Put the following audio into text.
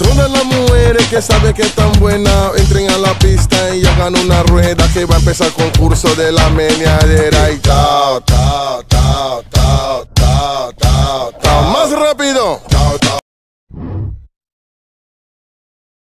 Todas las mujeres que saben que están buenas entren a la pista y hagan una rueda que va a empezar el concurso de la meneadera y tao, tao, tao, tao, tao, tao, tao. Más rápido. Tao, tao.